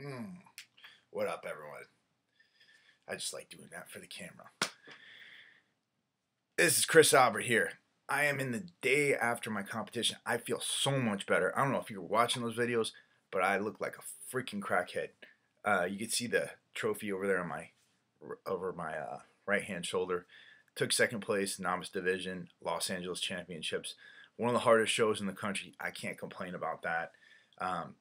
Mm. What up, everyone? I just like doing that for the camera. This is Chris Albert here. I am in the day after my competition. I feel so much better. I don't know if you're watching those videos, but I look like a freaking crackhead. Uh, you can see the trophy over there on my over my uh, right hand shoulder. Took second place, novice division, Los Angeles Championships. One of the hardest shows in the country. I can't complain about that. Um,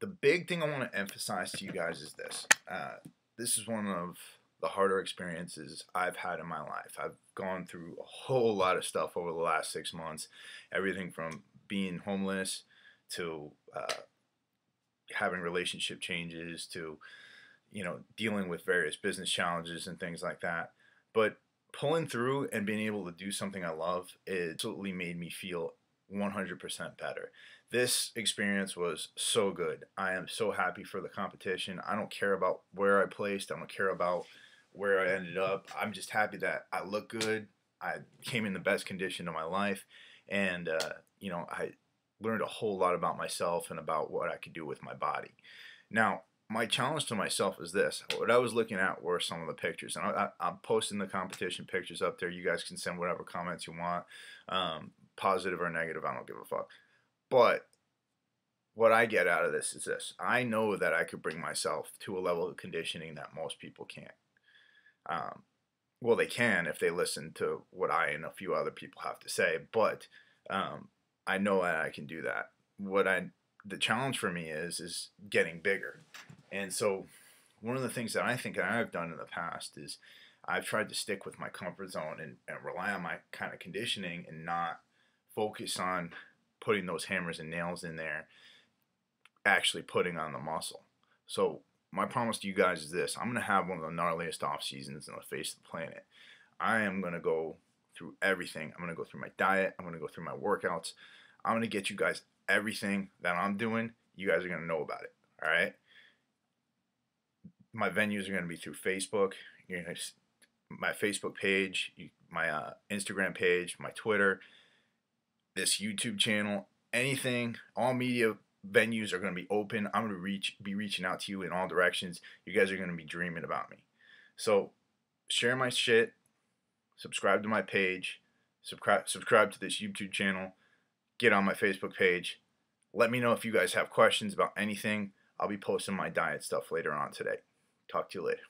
the big thing I want to emphasize to you guys is this. Uh, this is one of the harder experiences I've had in my life. I've gone through a whole lot of stuff over the last six months. Everything from being homeless to uh, having relationship changes to, you know, dealing with various business challenges and things like that. But pulling through and being able to do something I love, it absolutely made me feel 100% better. This experience was so good. I am so happy for the competition. I don't care about where I placed. I don't care about where I ended up. I'm just happy that I look good. I came in the best condition of my life, and uh, you know I learned a whole lot about myself and about what I could do with my body. Now, my challenge to myself is this. What I was looking at were some of the pictures, and I, am posting the competition pictures up there. You guys can send whatever comments you want, um, positive or negative. I don't give a fuck. But what I get out of this is this: I know that I could bring myself to a level of conditioning that most people can't. Um, well, they can if they listen to what I and a few other people have to say, but um, I know that I can do that. What I the challenge for me is is getting bigger, and so one of the things that I think I've done in the past is I've tried to stick with my comfort zone and, and rely on my kind of conditioning and not focus on putting those hammers and nails in there, actually putting on the muscle. So my promise to you guys is this: I'm gonna have one of the gnarliest off seasons in the face of the planet. I am gonna go through everything. I'm gonna go through my diet. I'm gonna go through my workouts. I'm gonna get you guys everything that I'm doing. You guys are gonna know about it. All right. My venues are gonna be through Facebook. You're gonna my Facebook page, my uh, Instagram page, my Twitter, this YouTube channel, anything, all media venues are going to be open. I'm going to reach be reaching out to you in all directions. You guys are going to be dreaming about me. So share my shit, subscribe to my page, subscribe subscribe to this YouTube channel, get on my Facebook page. Let me know if you guys have questions about anything. I'll be posting my diet stuff later on today. Talk to you later.